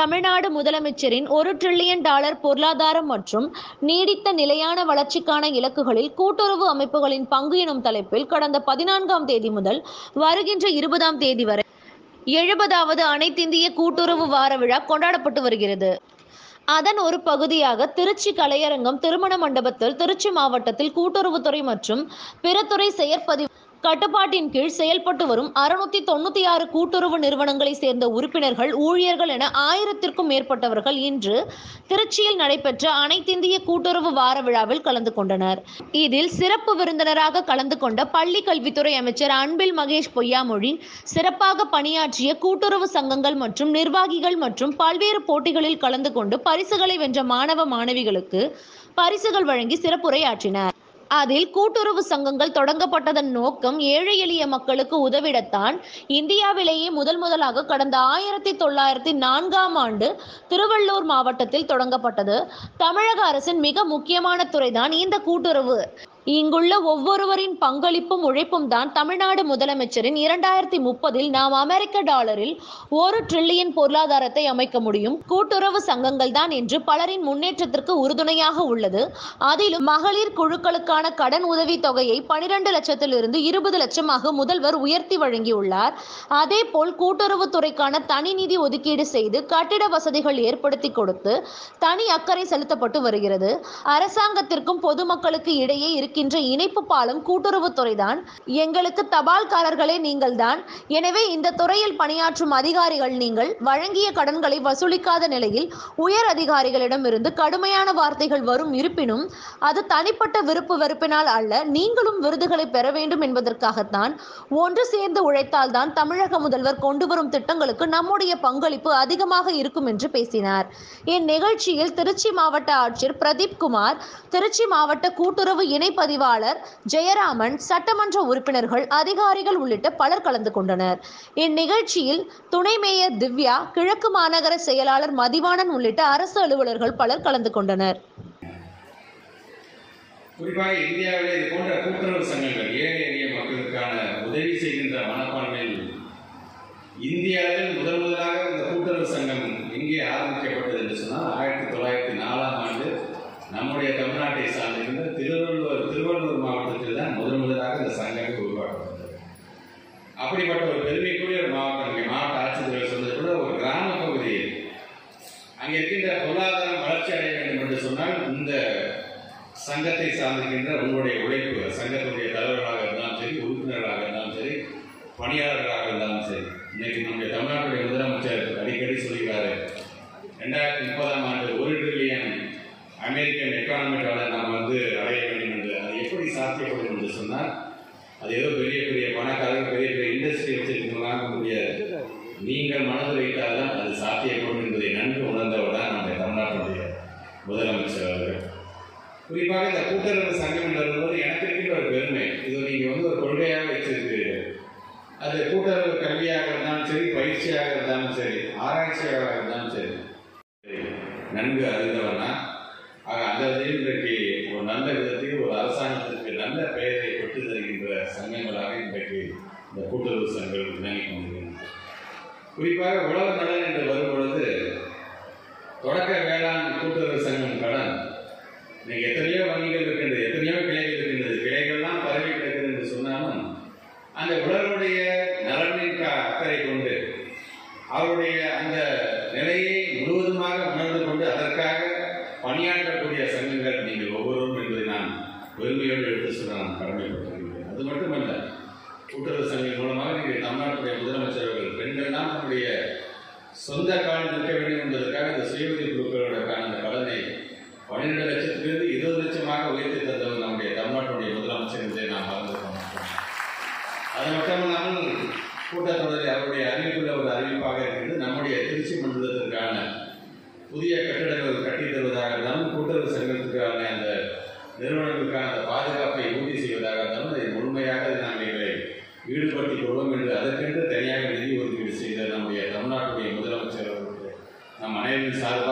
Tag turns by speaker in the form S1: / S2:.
S1: தமிழ்நாடு முதலமைச்சரின் ஒரு trillion dollar பொருளாதாரம் மற்றும் நீடித்த நிலையான வளர்ச்சிக்கான இலக்குகளில் கூட்டுறவு அமைப்புகளின் பங்கு எனும் தலைப்பில் கடந்த பதினான்காம் தேதி முதல் வருகின்ற இருபதாம் தேதி வரை எழுபதாவது அனைத்திந்திய கூட்டுறவு வார விழா கொண்டாடப்பட்டு வருகிறது. அதன் ஒரு பகுதியாக திருச்சி கலையரங்கம் திருமண மண்டபத்தில் திருச்சி மாவட்டத்தில் கூட்டுறவுத்துறை மற்றும் பிற துறை செயற்பதிவு கட்டுப்பாட்டின் கீழ் செயல்பட்டு வரும் அறுநூத்தி தொண்ணூத்தி ஆறு கூட்டுறவு நிறுவனங்களை சேர்ந்த உறுப்பினர்கள் ஊழியர்கள் என ஆயிரத்திற்கும் மேற்பட்டவர்கள் இன்று திருச்சியில் நடைபெற்ற அனைத்திந்திய கூட்டுறவு வார விழாவில் கலந்து கொண்டனர். இதில் சிறப்பு விருந்தினராக கலந்து கொண்ட பள்ளி கல்வித்துறை அமைச்சர் அன்பில் மகேஷ் பொய்யாமொழி சிறப்பாக பணியாற்றிய கூட்டுறவு சங்கங்கள் மற்றும் நிர்வாகிகள் மற்றும் பல்வேறு போட்டிகளில் கலந்து கொண்டு பரிசுகளை வென்ற மாணவ மாணவிகளுக்கு பரிசுகள் வழங்கி சிறப்புரையாற்றினார். அதில் கூட்டுறவு சங்கங்கள் தொடங்கப்பட்டதன் நோக்கம் ஏழை எளிய மக்களுக்கு உதவிடத்தான் இந்தியாவிலேயே முதல் முதலாக கடந்த ஆயிரத்தி தொள்ளாயிரத்தி நான்காம் ஆண்டு திருவள்ளூர் மாவட்டத்தில் தொடங்கப்பட்டது. தமிழக அரசின் மிக முக்கியமான துறைதான் இந்த கூட்டுறவு. இங்குள்ள ஒவ்வொருவரின் பங்களிப்பும் உழைப்பும் தான் தமிழ்நாடு முதலமைச்சரின் இரண்டாயிரத்தி முப்பதில் நாம் அமெரிக்க டாலரில் ஒரு டிரில்லியன் பொருளாதாரத்தை அமைக்க முடியும். கூட்டுறவு சங்கங்கள் தான் என்று பலரின் முன்னேற்றத்திற்கு உறுதுணையாக உள்ளது. அதிலும் மகளிர் குழுக்களுக்கான கடன் உதவி தொகையை பனிரெண்டு லட்சத்திலிருந்து இருபது லட்சமாக முதல்வர் உயர்த்தி வழங்கியுள்ளார். அதே போல் கூட்டுறவுத்துறைக்கான தனி நிதி ஒதுக்கீடு செய்து கட்டிட வசதிகள் ஏற்படுத்தி கொடுத்து தனி அக்கறை செலுத்தப்பட்டு வருகிறது. அரசாங்கத்திற்கும் பொதுமக்களுக்கு இடையே இருக்கின்ற இணைப்பு பாலம் கூட்டுறவுத்துறைதான் எங்களுக்கு தபால்காரர்களே நீங்கள்தான். எனவே இந்த துறையில் பணியாற்றும் அதிகாரிகள் நீங்கள் வழங்கிய கடன்களை வசூலிக்காத நிலையில் உயர் அதிகாரிகளிடம் இருந்து கடுமையான வார்த்தைகள் வரும் இருப்பினும் அது தனிப்பட்ட விருப்பு வெறுப்பினால் அல்ல நீங்களும் விருதுகளை பெற வேண்டும் என்பதற்காகத்தான் ஒன்று சேர்ந்து உழைத்தால்தான் தமிழக முதல்வர் கொண்டு வரும் திட்டங்களுக்கு நம்முடைய பங்களிப்பு அதிகமாக இருக்கும் என்று பேசினார். இந்நிகழ்ச்சியில் திருச்சி மாவட்ட ஆட்சியர் பிரதீப் குமார் திருச்சி மாவட்ட கூட்டுறவு இணைப்பு பதிவாளர் ஜெயராமன் சட்டமன்ற உறுப்பினர்கள் அதிகாரிகள் உள்ளிட்ட பலர் கலந்து கொண்டனர். இந்நிகழ்ச்சியில் துணை மேயர் திவ்யா கிழக்கு மாநகர செயலாளர் மதிவாணன் உள்ளிட்ட அரசு அலுவலர்கள் பலர் கலந்து கொண்டனர்.
S2: குறிப்பாக இந்தியாவிலே இது போன்ற கூட்டுறவு சங்கங்கள் ஏழை எளிய மக்களுக்கான உதவி செய்கின்ற மனப்பான்மையில் இந்திய அளவில் முதல் முதலாக இந்த கூட்டுறவு சங்கம் எங்கே ஆரம்பிக்கப்பட்டது என்று சொன்னால் ஆயிரத்தி தொள்ளாயிரத்தி நாலாம் ஆண்டு நம்முடைய தமிழ்நாட்டை சார்ந்திருந்த திருவள்ளுவர் திருவள்ளூர் மாவட்டத்தில் தான் முதல் முதலாக இந்த சங்கமே உருவாக்கப்பட்டது அப்படிப்பட்ட ஒரு பெருமைக்குரிய ஒரு மாவட்டம் மாவட்ட ஆட்சித்தலைவர் சொன்னது கூட ஒரு கிராம பகுதி அங்கே இருக்கின்ற பொருளாதாரம் வளர்ச்சி அடைய வேண்டும் என்று சொன்னால் இந்த சங்கத்தை சார்ந்திருக்கின்ற உங்களுடைய உழைப்பு சங்கத்துடைய தலைவர்களாக இருந்தாலும் சரி உறுப்பினர்களாக இருந்தாலும் சரி பணியாளர்களாக இருந்தாலும் சரி இன்னைக்கு நம்முடைய தமிழ்நாட்டுடைய முதலமைச்சர் அடிக்கடி சொல்கிறாரு ரெண்டாயிரத்தி முப்பதாம் ஆண்டு ஒரு ட்ரில்லியன் அமெரிக்கன் எக்கானமி டாலர் நாம் வந்து அடைய வேண்டும் என்று. அது எப்படி சாத்தியப்படும் என்று சொன்னால் அது ஏதோ பெரிய பெரிய பணக்காரர்கள் பெரிய பெரிய இண்டஸ்ட்ரி வச்சிருக்கலாம் முடியாது. நீங்கள் மனது வைத்தால் தான் அது சாத்தியப்படும் என்பதை நன்கு உணர்ந்தவர் நம்முடைய தமிழ்நாட்டுடைய முதலமைச்சர் அவர்கள். குறிப்பாக இந்த கூட்டுறவு சங்கம் என்பது எனக்கு இருக்கின்ற ஒரு பெருமை. இது நீங்கள் வந்து ஒரு கொள்கையாக வச்சிருக்கிறீர்கள். அது கூட்டுறவு கல்வியாக இருந்தாலும் சரி பயிற்சியாக இருந்தாலும் சரி ஆராய்ச்சியாக இருந்தாலும் சரி. நன்கு அறிந்தவனா ஆக அந்த விதத்தில் இன்றைக்கு ஒரு நல்ல விதத்தில் ஒரு அரசாங்கத்திற்கு நல்ல பெயரை பெற்று தருகின்ற சங்கங்களாக இன்றைக்கு இந்த கூட்டுறவு சங்கங்கள் விளங்கி கொண்டிருக்கின்றன. குறிப்பாக உலக நலன் என்று வரும்பொழுது தொடக்க வேளாண் கூட்டுறவு சங்கம் கடன் இன்னைக்கு எத்தனையோ வங்கிகள் இருக்கின்றது எத்தனையோ கிளைகள் இருக்கின்றது கிளைகள்லாம் பரவி கிடக்கிறது என்று சொன்னாலும் அந்த உலருடைய நலனின் க- அக்கறை கொண்டு அவருடைய அந்த நிலையை முழுவதுமாக உணர்ந்து கொண்டு அதற்காக பணியாற்றக்கூடிய சங்கங்கள் நீங்கள் ஒவ்வொருவரும் என்பதை நான் பெருமையோடு எடுத்து சொல்ல நான் கடமைப்பட்டிருக்கிறேன் அது மட்டுமல்ல கூட்டுறவு சங்கம் மூலமாக நீங்கள் தமிழ்நாட்டுடைய முதலமைச்சர் அவர்கள் பெண்கள் தான் நம்முடைய சொந்த காலில் நிற்க வேண்டும் என்பதற்காக இந்த சுயஉதவி குழுக்களுக்கான அந்த கடனை பன்னிரெண்டு லட்சத்திலிருந்து இருபது லட்சமாக உயர்த்தி தந்தவர் நம்முடைய தமிழ்நாட்டுடைய முதலமைச்சர் என்பதை நாம் மறந்துவிட மாட்டோம் அது மட்டுமல்லாமல் கூட்டத்தொடரில் அவருடைய அறிவிப்புள்ள ஒரு அறிவிப்பாக இருக்கிறது நம்முடைய திருச்சி மண்டலத்திற்கான புதிய கட்டிடங்கள் கட்டி தருவதாக இருந்தாலும் கூட்டுறவு சங்கத்துக்கான அந்த நிறுவனங்களுக்கான அந்த பாதுகாப்பை உறுதி செய்வதாக இருந்தாலும் அதை முழுமையாக அதை நாம் எங்களை ஈடுபடுத்திக் கொள்வோம் என்று அதற்கென்று தனியாக நிதி ஒதுக்கீடு செய்த நம்முடைய தமிழ்நாட்டுடைய முதலமைச்சர் அவர்களுக்கு நம் அனைவரின் சார்பாக